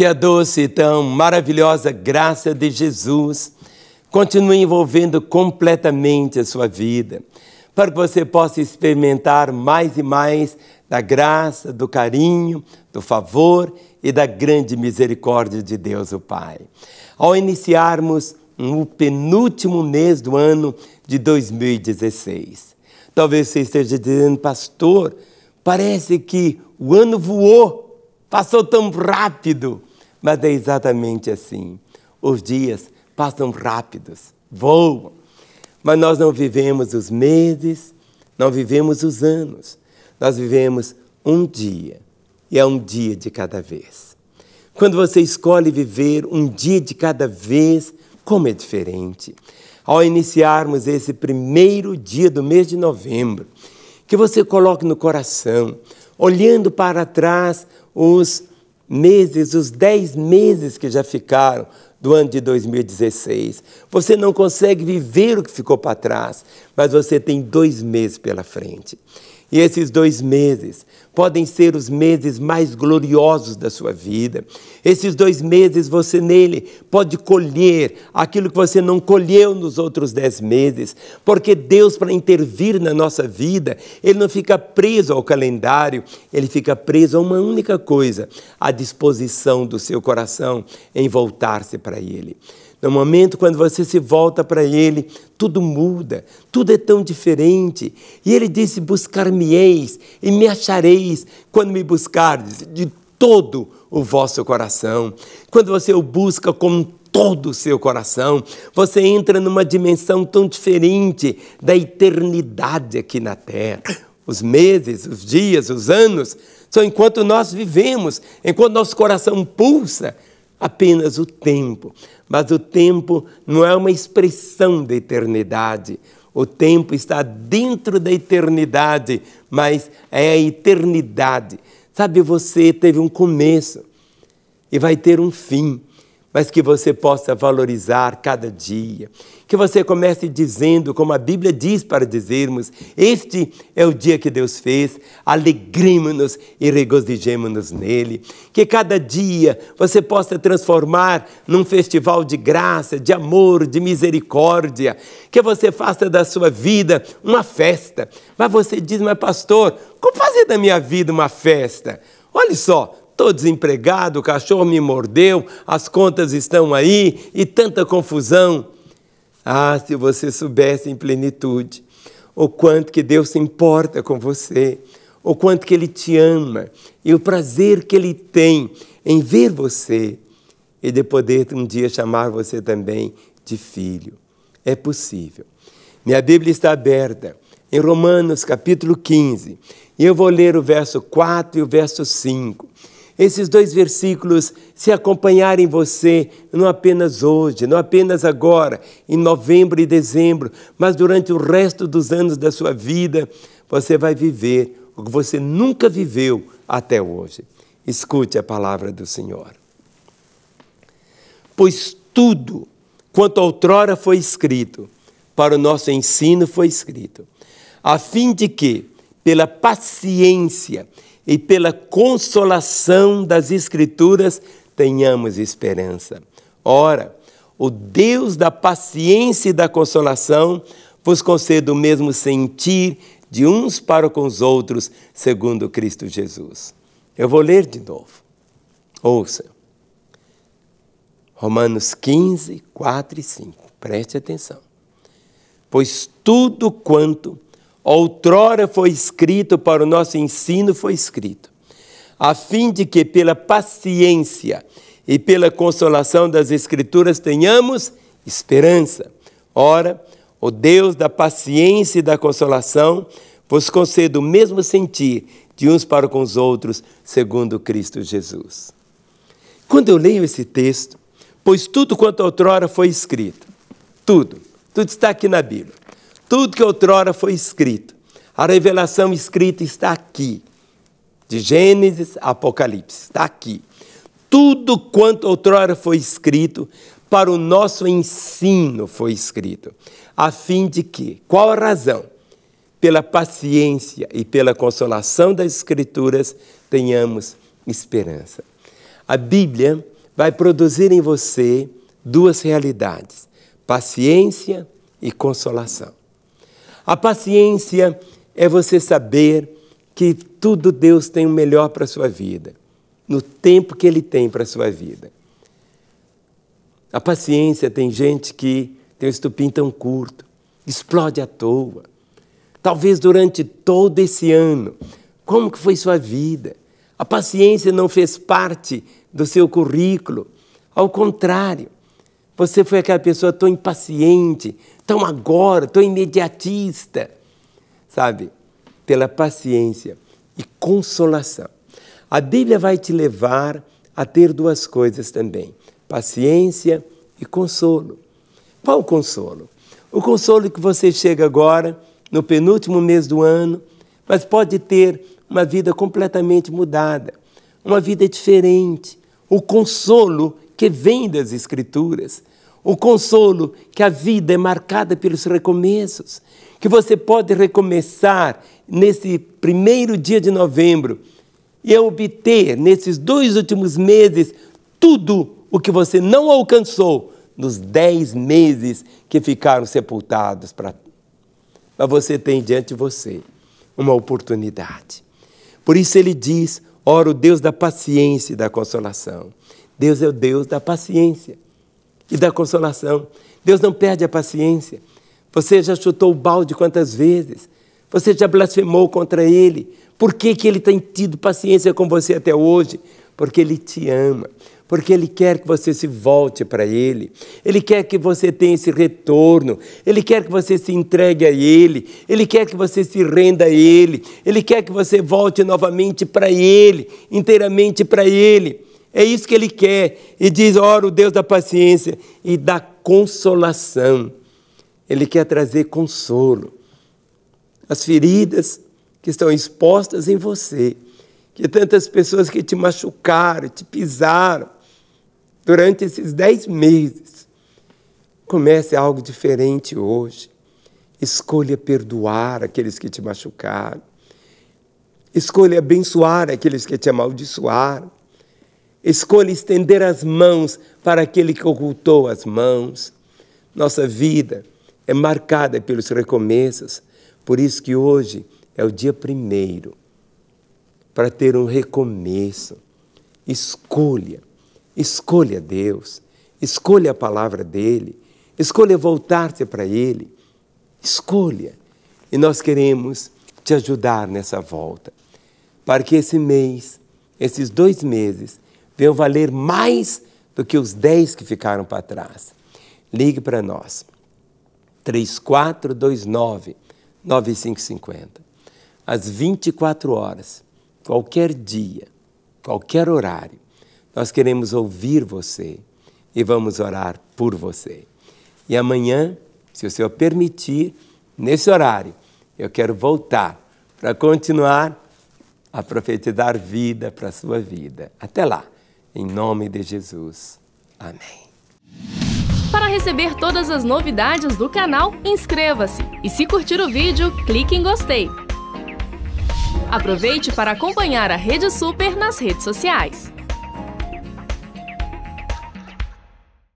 Que a doce e tão maravilhosa graça de Jesus continue envolvendo completamente a sua vida, para que você possa experimentar mais e mais da graça, do carinho, do favor e da grande misericórdia de Deus, o Pai. Ao iniciarmos o penúltimo mês do ano de 2016, talvez você esteja dizendo, pastor, parece que o ano voou Passou tão rápido, mas é exatamente assim. Os dias passam rápidos, voam. Mas nós não vivemos os meses, não vivemos os anos. Nós vivemos um dia, e é um dia de cada vez. Quando você escolhe viver um dia de cada vez, como é diferente. Ao iniciarmos esse primeiro dia do mês de novembro, que você coloque no coração, olhando para trás, os meses, os dez meses que já ficaram do ano de 2016. Você não consegue viver o que ficou para trás, mas você tem dois meses pela frente. E esses dois meses podem ser os meses mais gloriosos da sua vida. Esses dois meses você nele pode colher aquilo que você não colheu nos outros dez meses, porque Deus, para intervir na nossa vida, ele não fica preso ao calendário, ele fica preso a uma única coisa: a disposição do seu coração em voltar-se para ele. No momento quando você se volta para Ele, tudo muda, tudo é tão diferente. E Ele disse: Buscar-me-eis e me achareis quando me buscardes de todo o vosso coração. Quando você o busca com todo o seu coração, você entra numa dimensão tão diferente da eternidade aqui na terra. Os meses, os dias, os anos são enquanto nós vivemos, enquanto nosso coração pulsa apenas o tempo. Mas o tempo não é uma expressão da eternidade. O tempo está dentro da eternidade, mas é a eternidade. Sabe, você teve um começo e vai ter um fim mas que você possa valorizar cada dia. Que você comece dizendo, como a Bíblia diz para dizermos: Este é o dia que Deus fez, alegremos-nos e regozijemos-nos nele. Que cada dia você possa transformar num festival de graça, de amor, de misericórdia. Que você faça da sua vida uma festa. Mas você diz, mas pastor, como fazer da minha vida uma festa? Olha só, Estou desempregado, o cachorro me mordeu, as contas estão aí e tanta confusão. Ah, se você soubesse em plenitude o quanto que Deus se importa com você, o quanto que Ele te ama e o prazer que Ele tem em ver você e de poder um dia chamar você também de filho. É possível. Minha Bíblia está aberta em Romanos capítulo 15 e eu vou ler o verso 4 e o verso 5 esses dois versículos se acompanharem você, não apenas hoje, não apenas agora, em novembro e dezembro, mas durante o resto dos anos da sua vida, você vai viver o que você nunca viveu até hoje. Escute a palavra do Senhor. Pois tudo quanto outrora foi escrito, para o nosso ensino foi escrito, a fim de que, pela paciência e pela consolação das Escrituras tenhamos esperança. Ora, o Deus da paciência e da consolação vos conceda o mesmo sentir de uns para com os outros, segundo Cristo Jesus. Eu vou ler de novo. Ouça. Romanos 15, 4 e 5. Preste atenção. Pois tudo quanto outrora foi escrito para o nosso ensino, foi escrito, a fim de que pela paciência e pela consolação das Escrituras tenhamos esperança. Ora, o Deus da paciência e da consolação vos conceda o mesmo sentir de uns para com os outros, segundo Cristo Jesus. Quando eu leio esse texto, pois tudo quanto outrora foi escrito, tudo, tudo está aqui na Bíblia. Tudo que outrora foi escrito, a revelação escrita está aqui. De Gênesis a Apocalipse, está aqui. Tudo quanto outrora foi escrito, para o nosso ensino foi escrito, a fim de que, qual a razão? Pela paciência e pela consolação das Escrituras, tenhamos esperança. A Bíblia vai produzir em você duas realidades: paciência e consolação. A paciência é você saber que tudo Deus tem o melhor para a sua vida, no tempo que Ele tem para a sua vida. A paciência tem gente que tem um estupim tão curto, explode à toa. Talvez durante todo esse ano, como que foi sua vida? A paciência não fez parte do seu currículo. Ao contrário, você foi aquela pessoa tão impaciente, tão agora, tão imediatista, sabe? Pela paciência e consolação. A Bíblia vai te levar a ter duas coisas também: paciência e consolo. Qual consolo? O consolo que você chega agora, no penúltimo mês do ano, mas pode ter uma vida completamente mudada, uma vida diferente. O consolo que vem das Escrituras, o consolo que a vida é marcada pelos recomeços, que você pode recomeçar nesse primeiro dia de novembro e obter nesses dois últimos meses tudo o que você não alcançou nos dez meses que ficaram sepultados para. Mas você tem diante de você uma oportunidade. Por isso ele diz: ora, o Deus da paciência e da consolação. Deus é o Deus da paciência e da consolação. Deus não perde a paciência. Você já chutou o balde quantas vezes? Você já blasfemou contra Ele? Por que, que Ele tem tido paciência com você até hoje? Porque Ele te ama porque Ele quer que você se volte para Ele, Ele quer que você tenha esse retorno, Ele quer que você se entregue a Ele, Ele quer que você se renda a Ele, Ele quer que você volte novamente para Ele, inteiramente para Ele. É isso que Ele quer. E diz: ora, o Deus da paciência e da consolação. Ele quer trazer consolo. As feridas que estão expostas em você, que tantas pessoas que te machucaram, te pisaram, durante esses dez meses. Comece algo diferente hoje. Escolha perdoar aqueles que te machucaram. Escolha abençoar aqueles que te amaldiçoaram. Escolha estender as mãos para aquele que ocultou as mãos. Nossa vida é marcada pelos recomeços, por isso que hoje é o dia primeiro para ter um recomeço. Escolha Escolha Deus, escolha a palavra dele, escolha voltar-se para ele. Escolha. E nós queremos te ajudar nessa volta, para que esse mês, esses dois meses, venham valer mais do que os dez que ficaram para trás. Ligue para nós. 3429 9550. Às 24 horas, qualquer dia, qualquer horário nós queremos ouvir você e vamos orar por você. E amanhã, se o Senhor permitir, nesse horário, eu quero voltar para continuar a profetizar vida para a sua vida. Até lá, em nome de Jesus. Amém. Para receber todas as novidades do canal, inscreva-se e se curtir o vídeo, clique em gostei. Aproveite para acompanhar a Rede Super nas redes sociais.